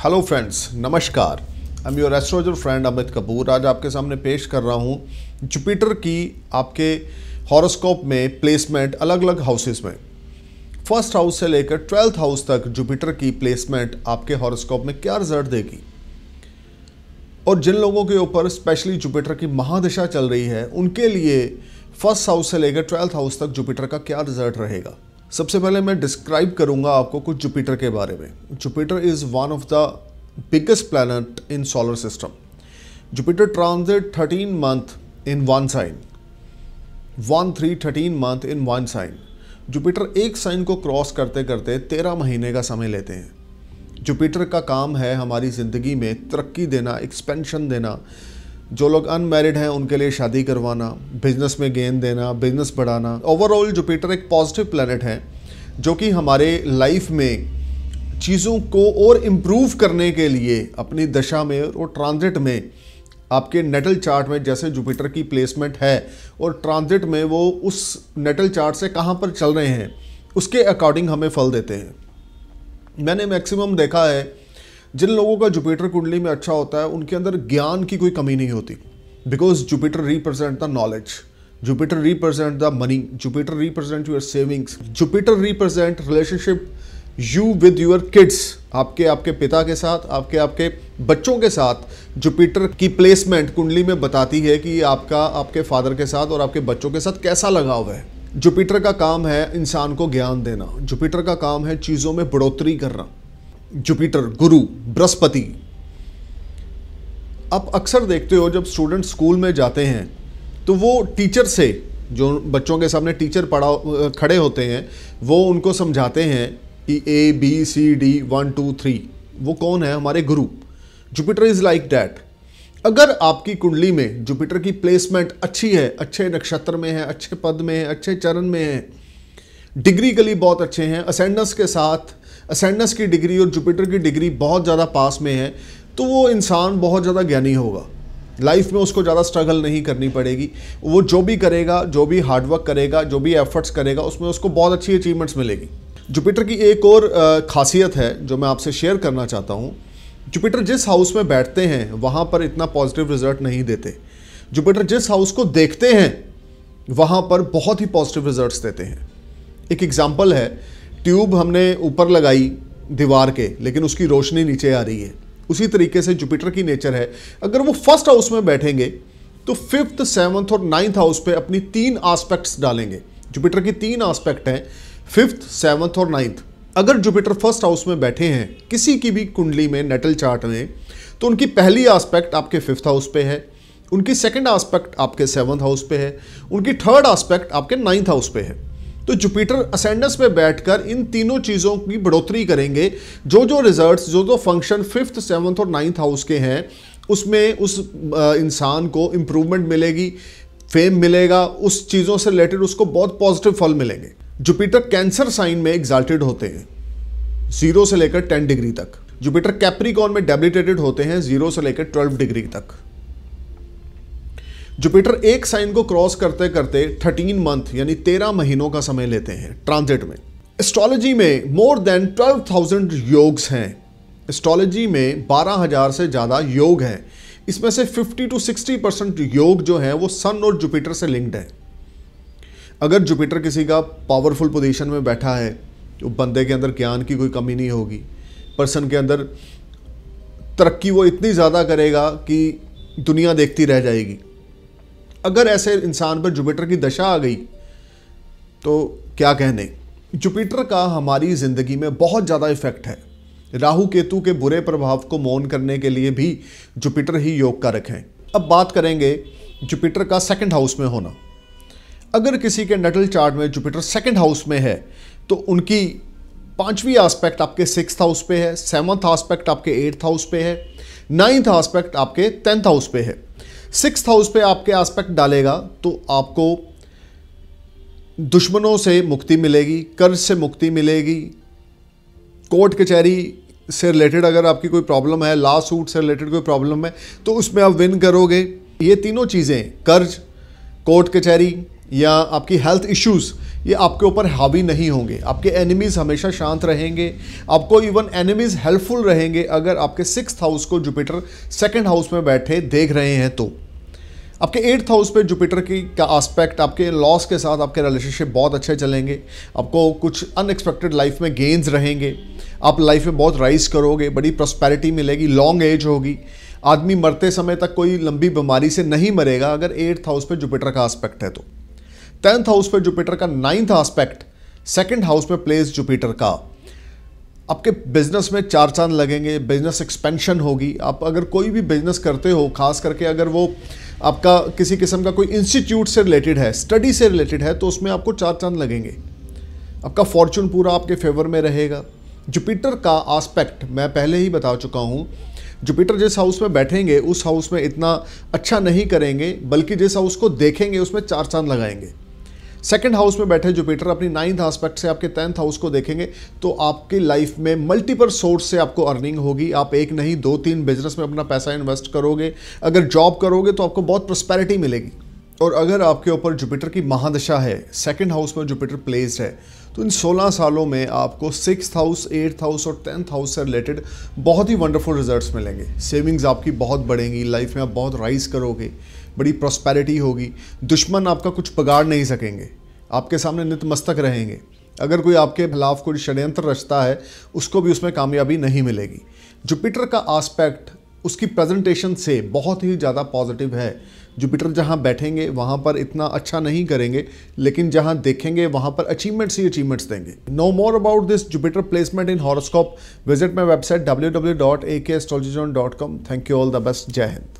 Hello friends नमस्कार। I am your astrologer friend Amit Kapoor. आज आपके सामने पेश कर रहा हूँ जुपिटर की आपके हॉरोस्कोप में प्लेसमेंट अलग अलग हाउसेस में। फ़र्स्ट हाउस से लेकर ट्वेल्थ हाउस तक जुपिटर की प्लेसमेंट आपके हॉरोस्कोप में क्या रिज़ल्ट देगी? और जिन लोगों के ऊपर स्पेशली जुपिटर की महादशा चल रही है, उनके लिए फ़र्स्ट हाउस से लेकर ट्वेल्थ हाउस तक जुपिटर का क्या रिज़ल्ट रहेगा? सबसे पहले मैं डिस्क्राइब करूँगा आपको कुछ जुपिटर के बारे में। Jupiter is one of the biggest planet in solar system Jupiter transit thirteen month in one sign one three thirteen month in one sign Jupiter एक साइन को क्रॉस करते करते तेरह महीने का समय लेते हैं। जुपिटर का काम है हमारी ज़िंदगी में तरक्की देना एक्सपेंशन देना। जो लोग अनमेरिड हैं, उनके लिए शादी करवाना बिज़नेस में गेन देना बिज़नेस बढ़ाना। ओवरऑल जुपिटर एक पॉजिटिव प्लानट है, जो कि हमारे लाइफ में चीज़ों को और इम्प्रूव करने के लिए अपनी दशा में और ट्रांजिट में आपके नेटल चार्ट में जैसे जुपिटर की प्लेसमेंट है और ट्रांजिट में वो उस नेटल चार्ट से कहाँ पर चल रहे हैं, उसके अकॉर्डिंग हमें फल देते हैं। मैंने मैक्सिमम देखा है जिन लोगों का जुपिटर कुंडली में अच्छा होता है, उनके अंदर ज्ञान की कोई कमी नहीं होती। Because Jupiter represent the knowledge Jupiter represent the money Jupiter represent your savings Jupiter represent relationship you with your kids आपके आपके पिता के साथ, आपके आपके बच्चों के साथ। जुपिटर की प्लेसमेंट कुंडली में बताती है कि आपका, आपके फादर के साथ और आपके बच्चों के साथ कैसा लगाव है। जुपिटर का काम है इंसान को ज्ञान देना जुपिटर का काम है चीज़ों में बढ़ोतरी करना। जुपिटर गुरु बृहस्पति आप अक्सर देखते हो, जब स्टूडेंट स्कूल में जाते हैं तो वो टीचर से, जो बच्चों के सामने टीचर पढ़ा, खड़े होते हैं, वो उनको समझाते हैं कि A B C D one two three वो कौन है? हमारे गुरु। जुपिटर इज़ लाइक डैट अगर आपकी कुंडली में जुपिटर की प्लेसमेंट अच्छी है, अच्छे नक्षत्र में है, अच्छे पद में है, अच्छे चरण में है डिग्री लिए बहुत अच्छे हैं असेंडेंस के साथ असेंडस की डिग्री और जुपिटर की डिग्री बहुत ज़्यादा पास में है तो वो इंसान बहुत ज़्यादा ज्ञानी होगा। लाइफ में उसको ज़्यादा स्ट्रगल नहीं करनी पड़ेगी। वो जो भी करेगा, जो भी हार्डवर्क करेगा, जो भी एफर्ट्स करेगा, उसमें उसको बहुत अच्छी अचीवमेंट्स मिलेगी। जुपिटर की एक और खासियत है, जो मैं आपसे शेयर करना चाहता हूँ। जुपिटर जिस हाउस में बैठते हैं, वहाँ पर इतना पॉजिटिव रिज़ल्ट नहीं देते। जुपिटर जिस हाउस को देखते हैं, वहाँ पर बहुत ही पॉजिटिव रिजल्ट्स देते हैं। एक एग्ज़ाम्पल है ट्यूब हमने ऊपर लगाई दीवार के, लेकिन उसकी रोशनी नीचे आ रही है। उसी तरीके से जुपिटर की नेचर है। अगर वो फ़र्स्ट हाउस में बैठेंगे तो फिफ्थ सेवन्थ और नाइन्थ हाउस पे अपनी तीन आस्पेक्ट्स डालेंगे। जुपिटर की तीन आस्पेक्ट हैं फिफ्थ सेवन्थ और नाइन्थ अगर जुपिटर फ़र्स्ट हाउस में बैठे हैं, किसी की भी कुंडली में नेटल चार्ट में तो उनकी पहली आस्पेक्ट आपके फिफ्थ हाउस पे है। उनकी सेकंड आस्पेक्ट आपके सेवन्थ हाउस पे है। उनकी थर्ड आस्पेक्ट आपके नाइन्थ हाउस पे है। तो जुपिटर असेंडस में बैठकर इन तीनों चीज़ों की बढ़ोतरी करेंगे। जो जो रिजल्ट्स जो जो फ़ंक्शन फिफ्थ सेवन्थ और नाइन्थ हाउस के हैं, उसमें उस इंसान को इम्प्रूवमेंट मिलेगी फेम मिलेगा, उस चीज़ों से रिलेटेड उसको बहुत पॉजिटिव फल मिलेंगे। जुपिटर कैंसर साइन में एग्जाल्टेड होते हैं ज़ीरो से लेकर टेन डिग्री तक। जुपिटर कैप्रिकॉन में डेबिलिटेटेड होते हैं ज़ीरो से लेकर ट्वेल्व डिग्री तक। जुपिटर एक साइन को क्रॉस करते करते 13 मंथ यानी 13 महीनों का समय लेते हैं ट्रांजिट में। एस्ट्रोलॉजी में मोर देन 12,000 योग्स हैं। एस्ट्रोलॉजी में 12,000 से ज़्यादा योग हैं। इसमें से 50 टू 60 परसेंट योग जो हैं वो सन और जुपिटर से लिंक्ड है। अगर जुपिटर किसी का पावरफुल पोजीशन में बैठा है तो बंदे के अंदर ज्ञान की कोई कमी नहीं होगी। पर्सन के अंदर तरक्की वो इतनी ज़्यादा करेगा कि दुनिया देखती रह जाएगी। अगर ऐसे इंसान पर जुपिटर की दशा आ गई तो क्या कहने? जुपिटर का हमारी ज़िंदगी में बहुत ज़्यादा इफ़ेक्ट है। राहु केतु के बुरे प्रभाव को मौन करने के लिए भी जुपिटर ही योग का रखें अब बात करेंगे जुपिटर का सेकंड हाउस में होना। अगर किसी के नटल चार्ट में जुपिटर सेकंड हाउस में है तो उनकी पांचवी आस्पेक्ट आपके सिक्स हाउस पे है सेवन्थ आस्पेक्ट आपके एट्थ हाउस पे है नाइन्थ आस्पेक्ट आपके टेंथ हाउस पे है। सिक्स हाउस पे आपके एस्पेक्ट डालेगा तो आपको दुश्मनों से मुक्ति मिलेगी, कर्ज से मुक्ति मिलेगी। कोर्ट कचहरी से रिलेटेड अगर आपकी कोई प्रॉब्लम है, ला सूट से रिलेटेड कोई प्रॉब्लम है तो उसमें आप विन करोगे। ये तीनों चीज़ें, कर्ज, कोर्ट कचहरी या आपकी हेल्थ इश्यूज़ ये आपके ऊपर हावी नहीं होंगे। आपके एनिमीज हमेशा शांत रहेंगे। आपको इवन एनिमीज हेल्पफुल रहेंगे अगर आपके सिक्स हाउस को जुपिटर सेकेंड हाउस में बैठे देख रहे हैं तो। आपके एट्थ हाउस पे जुपिटर की का आस्पेक्ट आपके लॉस के साथ आपके रिलेशनशिप बहुत अच्छे चलेंगे। आपको कुछ अनएक्सपेक्टेड लाइफ में गेंस रहेंगे। आप लाइफ में बहुत राइज करोगे, बड़ी प्रॉस्पेरिटी मिलेगी लॉन्ग एज होगी। आदमी मरते समय तक कोई लंबी बीमारी से नहीं मरेगा अगर एट्थ हाउस पे जुपिटर का आस्पेक्ट है तो। टेंथ हाउस पे जुपिटर का नाइन्थ आस्पेक्ट सेकेंड हाउस में प्लेस जुपिटर का। आपके बिज़नेस में चार चाँद लगेंगे, बिज़नेस एक्सपेंशन होगी। आप अगर कोई भी बिज़नेस करते हो, खास करके अगर वो आपका किसी किस्म का कोई इंस्टीट्यूट से रिलेटेड है, स्टडी से रिलेटेड है तो उसमें आपको चार चाँद लगेंगे। आपका फॉर्चून पूरा आपके फेवर में रहेगा। जुपिटर का आस्पेक्ट मैं पहले ही बता चुका हूँ, जुपिटर जिस हाउस में बैठेंगे, उस हाउस में इतना अच्छा नहीं करेंगे, बल्कि जिस हाउस को देखेंगे, उसमें चार चाँद लगाएँगे। सेकेंड हाउस में बैठे जुपिटर अपनी नाइन्थ आस्पेक्ट से आपके टेंथ हाउस को देखेंगे तो आपकी लाइफ में मल्टीपल सोर्स से आपको अर्निंग होगी। आप एक नहीं, दो, तीन बिज़नेस में अपना पैसा इन्वेस्ट करोगे। अगर जॉब करोगे तो आपको बहुत प्रस्पैरिटी मिलेगी। और अगर आपके ऊपर जुपिटर की महादशा है सेकेंड हाउस में जुपिटर प्लेस्ड है तो इन 16 सालों में आपको सिक्स हाउस एट्थ हाउस और टेंथ हाउस से रिलेटेड बहुत ही वंडरफुल रिजल्ट्स मिलेंगे। सेविंग्स आपकी बहुत बढ़ेंगी लाइफ में आप बहुत राइज करोगे, बड़ी प्रॉस्पेरिटी होगी। दुश्मन आपका कुछ पगाड़ नहीं सकेंगे, आपके सामने नितमस्तक रहेंगे। अगर कोई आपके खिलाफ कोई षड्यंत्र रचता है, उसको भी उसमें कामयाबी नहीं मिलेगी। जुपिटर का आस्पेक्ट उसकी प्रेजेंटेशन से बहुत ही ज़्यादा पॉजिटिव है। जुपिटर जहाँ बैठेंगे, वहाँ पर इतना अच्छा नहीं करेंगे, लेकिन जहाँ देखेंगे, वहाँ पर अचीवमेंट्स ही अचीवमेंट्स देंगे। Know more about this Jupiter placement in horoscope visit my website W W dot A K astrology dot com thank you all the best जय हिंद